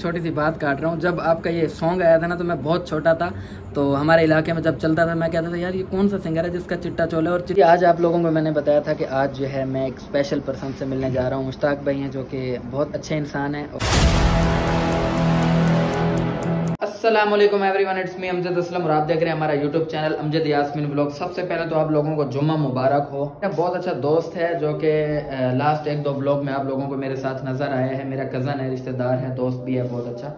छोटी सी बात काट रहा हूँ। जब आपका ये सॉन्ग आया था ना तो मैं बहुत छोटा था। तो हमारे इलाके में जब चलता था, मैं कहता था, यार, ये कौन सा सिंगर है जिसका चिट्टा चोला और चिट्टी आज आप लोगों को मैंने बताया था कि आज जो है मैं एक स्पेशल पर्सन से मिलने जा रहा हूँ। मुश्ताक भाई हैं जो कि बहुत अच्छे इंसान हैं Aslam everyone it's me Amjad Aslam और आप देख रहे हैं हमारा YouTube channel Amjad Yasmin blog सबसे पहले तो आप लोगों को जुम्मा मुबारक हो। मेरा बहुत अच्छा दोस्त है जो कि लास्ट एक दो ब्लॉग में आप लोगों को मेरे साथ नज़र आया है। मेरा कज़न है, रिश्तेदार है, दोस्त भी है, बहुत अच्छा।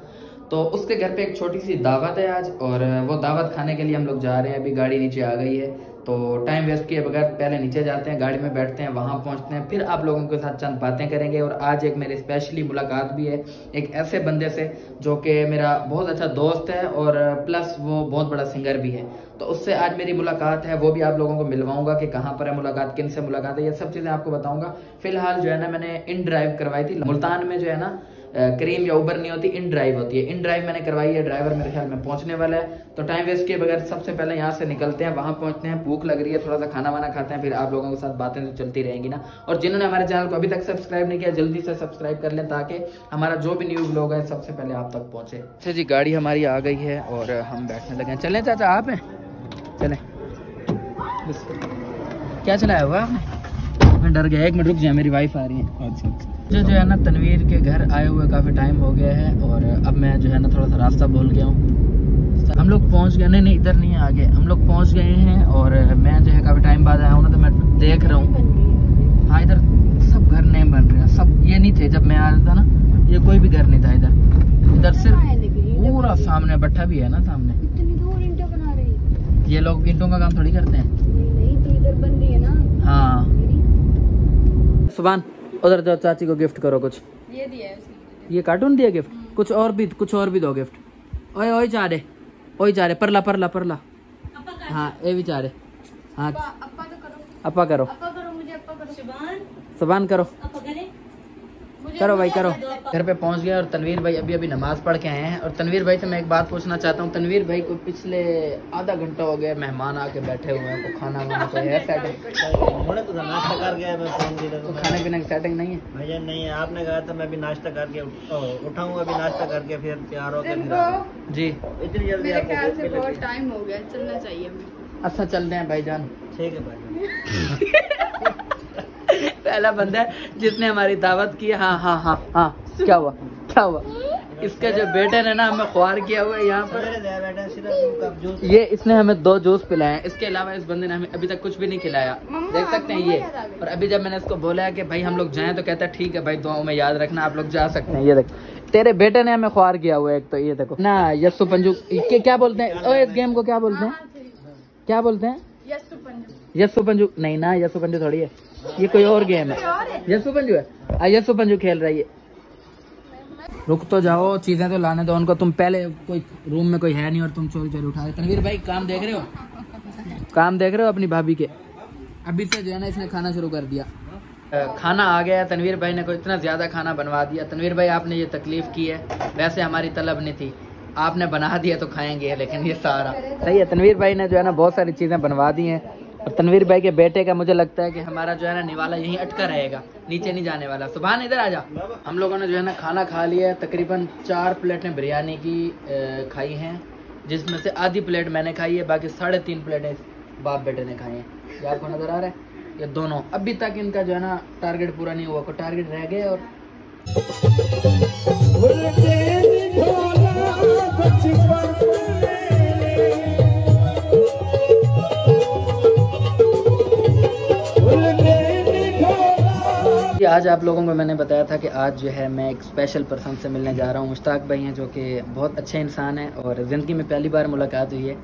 तो उसके घर पे एक छोटी सी दावत है आज, और वो दावत खाने के लिए हम लोग जा रहे हैं। अभी गाड़ी नीचे आ गई है। तो टाइम वेस्ट किए बगैर पहले नीचे जाते हैं, गाड़ी में बैठते हैं, वहाँ पहुँचते हैं, फिर आप लोगों के साथ चंद बातें करेंगे। और आज एक मेरी स्पेशली मुलाकात भी है एक ऐसे बंदे से जो कि मेरा बहुत अच्छा दोस्त है और प्लस वो बहुत बड़ा सिंगर भी है। तो उससे आज मेरी मुलाकात है, वो भी आप लोगों को मिलवाऊँगा कि कहाँ पर है मुलाकात, किन से मुलाकात है, ये सब चीज़ें आपको बताऊँगा। फ़िलहाल जो है ना, मैंने इन ड्राइव करवाई थी, मुल्तान में जो है ना क्रीम या उबर नहीं होती इन ड्राइव होती है। इन ड्राइव मैंने करवाई है ड्राइवर मेरे ख्याल में पहुँचने वाला है। तो टाइम वेस्ट किए बगैर सबसे पहले यहाँ से निकलते हैं, वहाँ पहुँचते हैं, भूख लग रही है, थोड़ा सा खाना वाना खाते हैं, फिर आप लोगों के साथ बातें तो चलती रहेंगी ना। और जिन्होंने हमारे चैनल को अभी तक सब्सक्राइब नहीं किया, जल्दी से सब्सक्राइब कर लें ताकि हमारा जो भी न्यू ब्लॉग है, सबसे पहले आप तक पहुँचे। अच्छा जी, गाड़ी हमारी आ गई है और हम बैठने लगे हैं। चले चाचा, आप हैं? चले। क्या चलाया हुआ आपने? मैं डर गया। एक मिनट रुक जाए मेरी वाइफ आ रही है। अच्छा अच्छा। मुझे जो है ना तनवीर के घर आए हुए काफ़ी टाइम हो गया है और अब मैं जो है ना थोड़ा सा रास्ता भूल गया हूँ। हम लोग पहुँच गए नहीं नहीं इधर नहीं है आगे। हम लोग पहुँच गए हैं और मैं जो है काफ़ी टाइम बाद आया हूँ ना तो मैं देख रहा हूँ। हाँ इधर सब घर नहीं बन रहे सब ये नहीं थे जब मैं आ रहा था ना ये कोई भी घर नहीं था इधर। इधर सिर्फ़ पूरा सामने बट्ठा भी है ना सामने। ये लोग ईंटों का काम थोड़ी करते हैं। तो हाँ। सुबह उधर जाओ चाची को गिफ्ट करो कुछ। ये दिया है ये कार्टून दिया गिफ्ट कुछ और भी कुछ और भी दो गिफ्ट ओए ओए जा रहे ओए जा रहे परला परला। परला हाँ ये भी जा रहे हाँ अपा करो। सुबान करो। करो भाई करो। घर पे पहुँच गया और तनवीर भाई अभी अभी नमाज़ पढ़ के आए हैं। और तनवीर भाई से मैं एक बात पूछना चाहता हूँ। तनवीर भाई को पिछले आधा घंटा हो गया मेहमान आके बैठे हुए हैं तो खाना वाना कोई है सेटिंग तो नाश्ता कर गया मैं तो खाने पीने की सेटिंग नहीं है? भैया नहीं है। आपने कहा था मैं अभी नाश्ता करके उठाऊँगा अभी नाश्ता करके फिर तैयार होकर जी। इतनी जल्दी बहुत टाइम हो गया चलना चाहिए। अच्छा चल रहे हैं भाईजान। ठीक है भाई पहला बंदा है जिसने हमारी दावत की हाँ। हाँ हाँ हाँ क्या हुआ? क्या हुआ? इसका जो बेटे ने ना हमें ख्वार किया हुआ है यहाँ पर। ये इसने हमें दो जूस पिलाए हैं। इसके अलावा इस बंदे ने हमें अभी तक कुछ भी नहीं खिलाया। देख सकते हैं ये। और अभी जब मैंने इसको बोला है कि भाई हम लोग जाएँ तो कहता है ठीक है भाई दुआओं में याद रखना आप लोग जा सकते हैं। ये देख तेरे बेटे ने हमें ख्वार किया हुआ है एक तो। ये देखो। ना यस्सु पंजू क्या बोलते हैं? इस गेम को क्या बोलते हैं? क्या बोलते हैं? यस्सु पंजू नहीं ना यस्सु पंजू थोड़ी है। ये कोई और गेम है। यस्सु पंजू है? यस्सु पंजू खेल रही है। रुक तो जाओ चीज़ें तो लाने दो उनको तुम पहले कोई रूम में कोई है नहीं और तुम चोरी चोरी उठा रहे। तनवीर भाई काम देख रहे हो? काम देख रहे हो अपनी भाभी के? अभी से जो है ना इसने खाना शुरू कर दिया। खाना आ गया तनवीर भाई ने कोई इतना ज़्यादा खाना बनवा दिया। तनवीर भाई आपने ये तकलीफ़ की है। वैसे हमारी तलब नहीं थी। आपने बना दिया तो खाएँगे लेकिन ये सारा। सही है तनवीर भाई ने जो है ना बहुत सारी चीज़ें बनवा दी हैं। और तनवीर भाई के बेटे का मुझे लगता है कि हमारा जो है ना निवाला यहीं अटका रहेगा नीचे नहीं जाने वाला। सुबह इधर आ जा। हम लोगों ने जो है ना खाना खा लिया है तकरीबन चार प्लेटें बिरयानी की खाई हैं जिसमें से आधी प्लेट मैंने खाई है बाकी साढ़े तीन प्लेटें बाप बेटे ने खाई हैं। ये आपको नज़र आ रहा है? ये दोनों। अभी तक इनका जो है ना टारगेट पूरा नहीं हुआ को टारगेट रह गया और आज आप लोगों को मैंने बताया था कि आज जो है मैं एक स्पेशल पर्सन से मिलने जा रहा हूँ, मुश्ताक भाई हैं, जो कि बहुत अच्छे इंसान हैं और ज़िंदगी में पहली बार मुलाकात हुई है।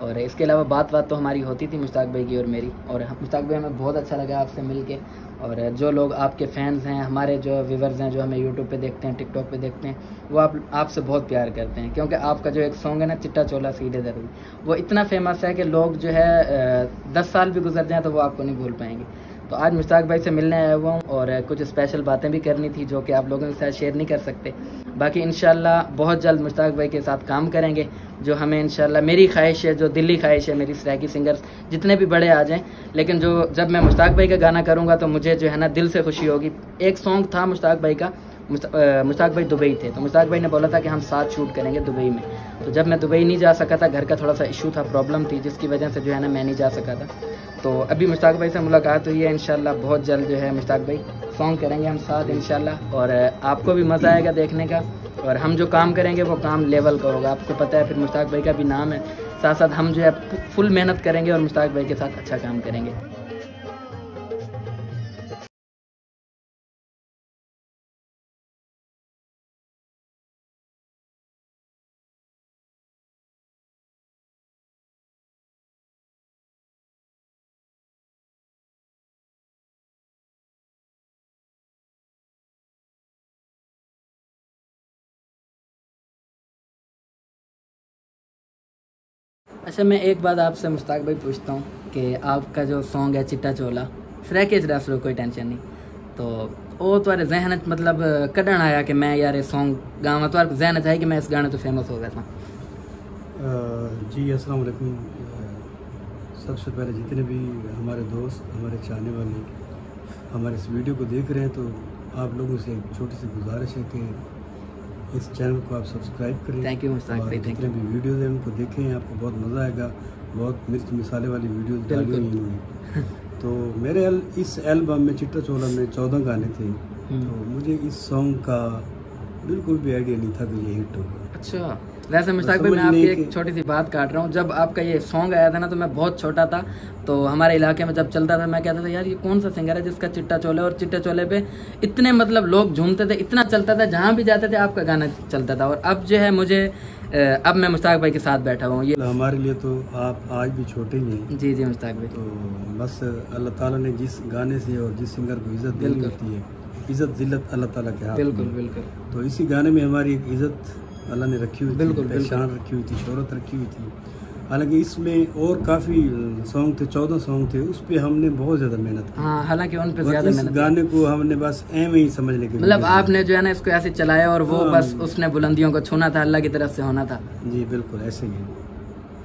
और इसके अलावा बात बात तो हमारी होती थी मुश्ताक भाई की और मेरी। और मुश्ताक भाई, हमें बहुत अच्छा लगा आपसे मिल के और जो लोग आपके फैंस हैं, हमारे जो व्यूवर्स हैं, जो हमें यूट्यूब पे देखते हैं टिकटॉक पे देखते हैं, वो आप, आपसे बहुत प्यार करते हैं। क्योंकि आपका जो एक सॉन्ग है ना, चिट्टा चोला सीधे ज़रूर वो इतना फ़ेमस है कि लोग जो है दस साल भी गुजर जाएँ तो वो आपको नहीं भूल पाएँगे। तो आज मुश्ताक भाई से मिलने आया हुआ हूँ और कुछ स्पेशल बातें भी करनी थी जो कि आप लोगों के साथ शेयर नहीं कर सकते। बाकी इनशाला बहुत जल्द मुश्ताक भाई के साथ काम करेंगे, जो हमें इनशाला मेरी ख्वाहिश है, जो दिल्ली ख्वाहिश है मेरी सराकी सिंगर्स, जितने भी बड़े आ जाएँ। लेकिन जो, जब मैं मुश्ताक भाई का गाना करूँगा तो मुझे जो है ना दिल से खुशी होगी। एक सॉन्ग था मुश्ताक भाई का मुश्ताक भाई दुबई थे। तो मुश्ताक भाई ने बोला था कि हम साथ शूट करेंगे दुबई में। तो जब मैं दुबई नहीं जा सका था, घर का थोड़ा सा इशू था प्रॉब्लम थी, जिसकी वजह से जो है ना मैं नहीं जा सका था। तो अभी मुश्ताक भाई से मुलाकात हुई है इनशाला बहुत जल्द जो है मुश्ताक भाई सॉन्ग करेंगे हम साथ इनशाला और आपको भी मज़ा आएगा देखने का। और हम जो काम करेंगे, वो काम लेवल का होगा। आपको पता है, फिर मुश्ताक भाई का भी नाम है। साथ साथ हम जो है फुल मेहनत करेंगे और मुश्ताक भाई के साथ अच्छा काम करेंगे। अच्छा मैं एक बात आपसे मुश्ताक भाई पूछता हूँ कि आपका जो सॉन्ग है, चिट्टा चोला फ्रैकेज रस लो कोई टेंशन नहीं। तो वो तुम्हारे जहन मतलब कदन आया कि मैं यार ये सॉन्ग गाँव तुम्हारे जहन है कि मैं इस गाने तो फ़ेमस हो गया था। जी, अस्सलाम वालेकुम। सबसे पहले जितने भी हमारे दोस्त, हमारे चाहने वाले, हमारे इस वीडियो को देख रहे हैं तो आप लोगों से एक छोटी सी गुजारिश है कि इस चैनल को आप सब्सक्राइब करें थैंक यू जितने भी वीडियोज़ हैं उनको देखें आपको बहुत मज़ा आएगा। बहुत मिर्च मिसाले वाली वीडियोज़ डाली हुई इन्होंने। तो मेरे एल, इस एल्बम में चिट्टा चोला में चौदह गाने थे। हम्म। तो मुझे इस सॉन्ग का बिल्कुल भी आइडिया नहीं था कि ये हिट होगा। अच्छा। वैसे मुश्ताक भाई मैं आपकी एक छोटी सी बात काट रहा हूँ। जब आपका ये सॉन्ग आया था ना तो मैं बहुत छोटा था तो हमारे इलाके में जब चलता था मैं कहता था यार ये कौन सा सिंगर है जिसका चिट्टा चोले और चिट्टा चोले पे इतने मतलब लोग झूमते थे इतना चलता था जहाँ भी जाते थे आपका गाना चलता था? और अब जो है मुझे अब मैं मुश्ताक भाई के साथ बैठा हुआ ये हमारे लिए तो आप आज भी छोटे ही हैं। जी जी मुश्ताक भाई। तो बस अल्लाह ताला ने जिस गाने से और जिस सिंगर को इज़्ज़त दिल करती है इज़्ज़त जिल्लत अल्लाह ताला के हाथ बिल्कुल बिल्कुल। तो इसी गाने में हमारी एक इज़्ज़त अल्लाह ने रखी हुई बिल्कुल पहचान रखी हुई थी शहरत रखी हुई थी। हालाँकि इसमें और काफ़ी सॉन्ग थे चौदह सॉन्ग थे उस पर हमने बहुत ज़्यादा मेहनत की। हाँ, हालाँकि उन पे ज़्यादा मेहनत गाने को। हमने बस एम ही समझने के मतलब आपने जो है ना इसको ऐसे चलाया और वो हाँ। बस उसने बुलंदियों को छूना था अल्लाह की तरफ़ से होना था। जी बिल्कुल ऐसे ही।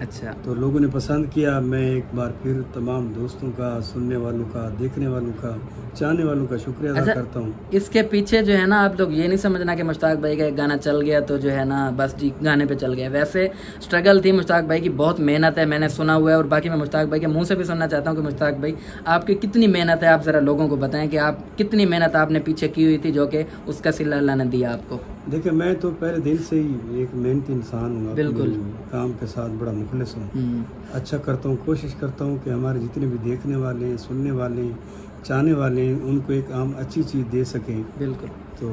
अच्छा। तो लोगों ने पसंद किया। मैं एक बार फिर तमाम दोस्तों का सुनने वालों का देखने वालों का चाहने वालों का शुक्रिया अदा अच्छा, करता हूँ। इसके पीछे जो है ना आप लोग ये नहीं समझना कि मुश्ताक भाई का एक गाना चल गया तो जो है ना बस जी गाने पे चल गया। वैसे स्ट्रगल थी मुश्ताक भाई की बहुत मेहनत है मैंने सुना हुआ है और बाकी मैं मुश्ताक भाई के मुँह से भी सुनना चाहता हूँ कि मुश्ताक भाई आपकी कितनी मेहनत है? आप ज़रा लोगों को बताएँ कि आप कितनी मेहनत आपने पीछे की हुई थी जो कि उसका सिला अल्लाह ने दिया आपको? देखिए मैं तो पहले दिल से ही एक मेहनती इंसान हूँ बिल्कुल काम के साथ बड़ा मुखलिस हूँ हम्म। अच्छा करता हूँ कोशिश करता हूँ कि हमारे जितने भी देखने वाले हैं सुनने वाले हैं चाहने वाले हैं उनको एक आम अच्छी चीज़ दे सकें। बिल्कुल। तो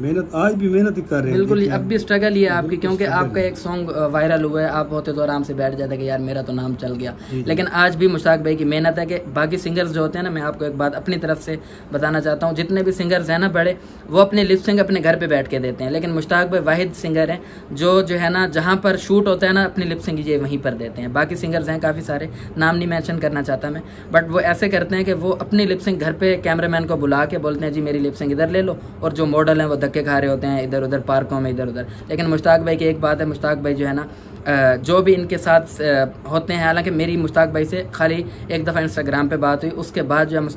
मेहनत आज भी मेहनत ही कर रहे हैं। बिल्कुल अब भी स्ट्रगल ही है आपकी क्योंकि आपका एक सॉन्ग वायरल हुआ है आप होते तो आराम से बैठ जाते कि यार मेरा तो नाम चल गया। लेकिन आज भी मुश्ताक भाई की मेहनत है कि बाकी सिंगर्स जो होते हैं ना मैं आपको एक बात अपनी तरफ़ से बताना चाहता हूँ जितने भी सिंगर्स हैं ना बड़े वो अपने लिप सिंग अपने घर पे बैठ के देते हैं। लेकिन मुश्ताक भाई वाहिद सिंगर हैं जो जो है ना जहाँ पर शूट होता है ना अपनी लिप सिंग ये वहीं पर देते हैं। बाकी सिंगर्स हैं काफ़ी सारे नाम नहीं मैंशन करना चाहता मैं बट वो ऐसे करते हैं कि वो अपनी लिप सिंग घर पे कैमरामैन को बुला के बोलते हैं जी मेरी लिप सिंग इधर ले लो। और जो मॉडल हैं वो धक्के खा रहे होते हैं इधर उधर पार्कों में इधर उधर लेकिन मुश्ताक भाई की एक बात है मुश्ताक भाई जो है ना जो भी इनके साथ होते हैं हालाँकि मेरी मुश्ताक भाई से खाली एक दफ़ा इंस्टाग्राम पे बात हुई। उसके बाद जो हम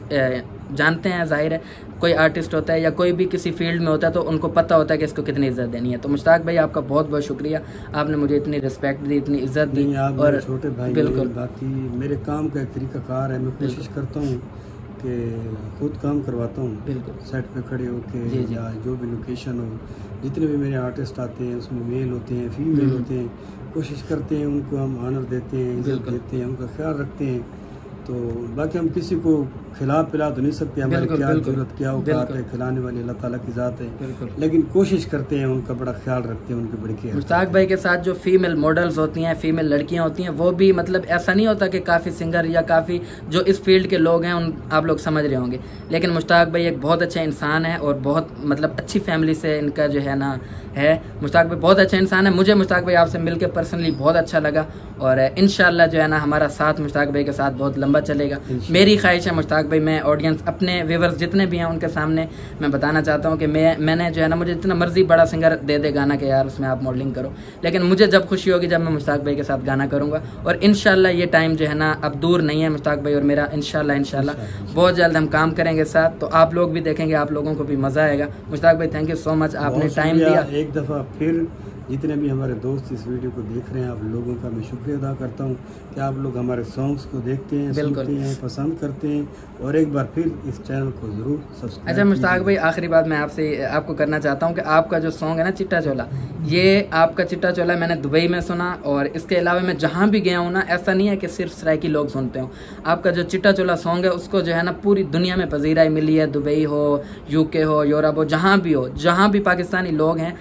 जानते हैं ज़ाहिर है कोई आर्टिस्ट होता है या कोई भी किसी फ़ील्ड में होता है तो उनको पता होता है कि इसको कितनी इज़्ज़त देनी है। तो मुश्ताक भाई आपका बहुत बहुत शुक्रिया। आपने मुझे इतनी रिस्पेक्ट दी इतनी इज़्ज़त दी और छोटे भाई बिल्कुल। बाकी मेरे काम का एक तरीकाकार है मैं कोशिश करता हूँ कि खुद काम करवाता हूँ। सेट पे खड़े होके या जो भी लोकेशन हो जितने भी मेरे आर्टिस्ट आते हैं उसमें मेल होते हैं फीमेल हम्म। होते हैं कोशिश करते हैं उनको हम ऑनर देते हैं इज़्ज़त देते हैं उनका ख्याल रखते हैं। तो बाकी हम किसी को खिला पिला तो नहीं सकते हमारे क्या ज़रूरत क्या औकात है खिलाने वाली अल्लाह ताला की ज़ात है। लेकिन कोशिश करते हैं उनका बड़ा ख्याल रखते हैं उनके बड़ी केयर मुश्ताक भाई के साथ जो फीमेल मॉडल्स होती हैं फीमेल लड़कियाँ होती हैं वो भी मतलब ऐसा नहीं होता कि काफ़ी सिंगर या काफ़ी जो इस फ़ील्ड के लोग हैं उन आप लोग समझ रहे होंगे। लेकिन मुश्ताक भाई एक बहुत अच्छा इंसान है और बहुत मतलब अच्छी फैमिली से इनका जो है ना है। मुश्ताक भाई बहुत अच्छा इंसान है। मुझे मुश्ताक भाई आपसे मिलकर पर्सनली बहुत अच्छा लगा। और इन जो है ना हमारा साथ मुश्ताक भाई के साथ बहुत लंबा चलेगा। मेरी ख्वाहिश है मुश्ताक भाई मैं ऑडियंस अपने व्यूवर्स जितने भी हैं उनके सामने मैं बताना चाहता हूँ कि मैं मैंने जो है ना मुझे जितना मर्ज़ी बड़ा सिंगर दे दे गाना के यार उसमें आप मॉडलिंग करो। लेकिन मुझे जब खुशी होगी जब मैं मुश्ताक भाई के साथ गाना करूँगा। और इन ये टाइम जो है ना अब दूर नहीं है मुश्ताक भाई और मेरा। इनशाला इनशाला बहुत जल्द हम काम करेंगे साथ तो आप लोग भी देखेंगे आप लोगों को भी मज़ा आएगा। मुश्ताक भाई थैंक यू सो मच आपने टाइम दिया। एक दफ़ा फिर जितने भी हमारे दोस्त इस वीडियो को देख रहे हैं आप लोगों का मैं शुक्रिया अदा करता हूँ कि आप लोग हमारे सॉन्ग्स को देखते हैं सुनते हैं पसंद करते हैं और एक बार फिर इस चैनल को ज़रूर सब्सक्राइब अच्छा मुश्ताक भाई आखिरी बात मैं आपसे आपको करना चाहता हूँ कि आपका जो सॉन्ग है ना चिट्टा चोला ये आपका चिट्टा चोला मैंने दुबई में सुना और इसके अलावा मैं जहाँ भी गया हूँ ना ऐसा नहीं है कि सिर्फ़ सराइकी लोग सुनते हो। आपका जो चिट्टा चोला सॉन्ग है उसको जो है ना पूरी दुनिया में पजीराई मिली है दुबई हो यूके हो यूरोप हो जहाँ भी हो जहाँ भी पाकिस्तानी लोग हैं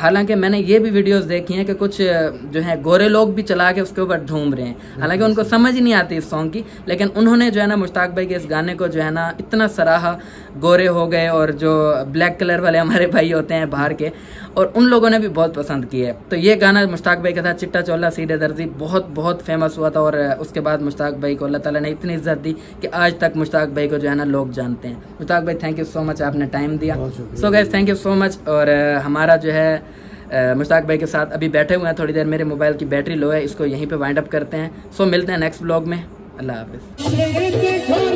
हालाँकि मैंने ये भी वीडियोस देखी हैं कि कुछ जो है गोरे लोग भी चला के उसके ऊपर झूम रहे हैं। हालाँकि उनको समझ ही नहीं आती इस सॉन्ग की लेकिन उन्होंने जो है ना मुश्ताक भाई के इस गाने को जो है ना इतना सराहा गोरे हो गए और जो ब्लैक कलर वाले हमारे भाई होते हैं बाहर के और उन लोगों ने भी बहुत पसंद किया है। तो ये गाना मुश्ताक भाई का था चिट्टा चोला सीधे दर्जी बहुत बहुत फ़ेमस हुआ था और उसके बाद मुश्ताक भाई को अल्लाह ताला ने इतनी इज़्ज़त दी कि आज तक मुश्ताक भाई को जो है ना लोग जानते हैं। मुश्ताक भाई थैंक यू सो मच आपने टाइम दिया। So guys thank you so much और हमारा जो है है मुश्ताक भाई के साथ अभी बैठे हुए हैं, थोड़ी देर मेरे मोबाइल की बैटरी लो है, इसको यहीं पे वाइंड अप करते हैं। सो मिलते हैं नेक्स्ट ब्लॉग में। अल्लाह हाफिज़।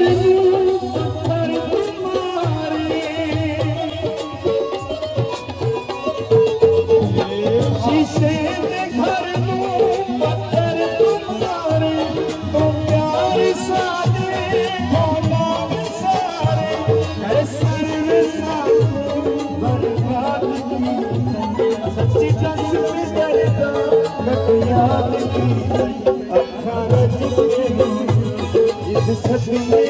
just touch me.